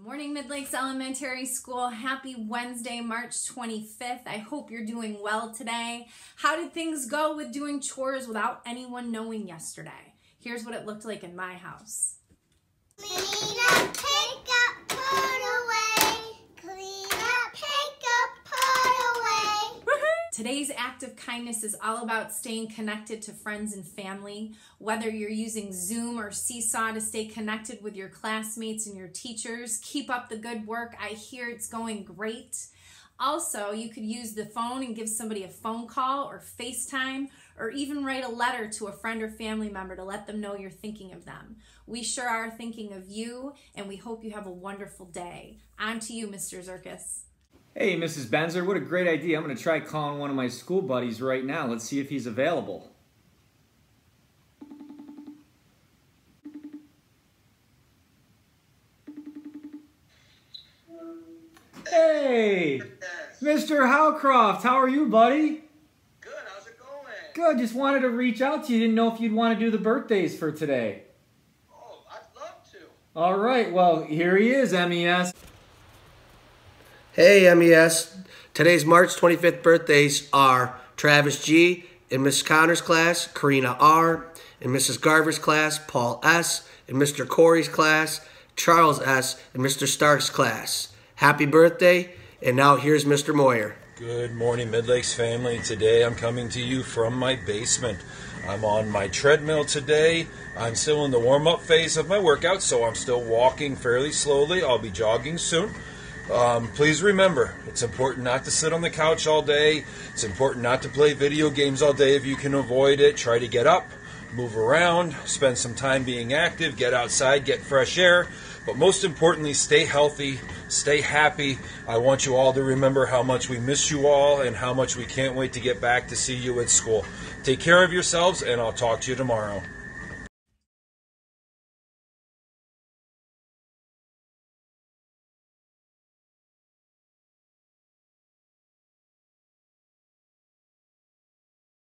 Morning, Midlakes Elementary School. Happy Wednesday, March 25th. I hope you're doing well today. How did things go with doing chores without anyone knowing yesterday? Here's what it looked like in my house. Today's act of kindness is all about staying connected to friends and family. Whether you're using Zoom or Seesaw to stay connected with your classmates and your teachers, keep up the good work. I hear it's going great. Also, you could use the phone and give somebody a phone call or FaceTime or even write a letter to a friend or family member to let them know you're thinking of them. We sure are thinking of you and we hope you have a wonderful day. On to you, Mr. Zirkus. Hey, Mrs. Benzer, what a great idea. I'm going to try calling one of my school buddies right now. Let's see if he's available. Hey, Mr. Howcroft, how are you, buddy? Good, how's it going? Good, just wanted to reach out to you. Didn't know if you'd want to do the birthdays for today. Oh, I'd love to. All right, well, here he is, MES. Hey, MES. Today's March 25th birthdays are Travis G. in Miss Connor's class, Karina R. in Mrs. Garver's class, Paul S. in Mr. Corey's class, Charles S. in Mr. Stark's class. Happy birthday, and now here's Mr. Moyer. Good morning, Midlakes family. Today I'm coming to you from my basement. I'm on my treadmill today. I'm still in the warm up phase of my workout, so I'm still walking fairly slowly. I'll be jogging soon. Um, please remember, it's important not to sit on the couch all day. It's important not to play video games all day if you can avoid it. Try to get up, move around, spend some time being active, get outside, get fresh air. But most importantly, stay healthy, stay happy. I want you all to remember how much we miss you all and how much we can't wait to get back to see you at school. Take care of yourselves, and I'll talk to you tomorrow.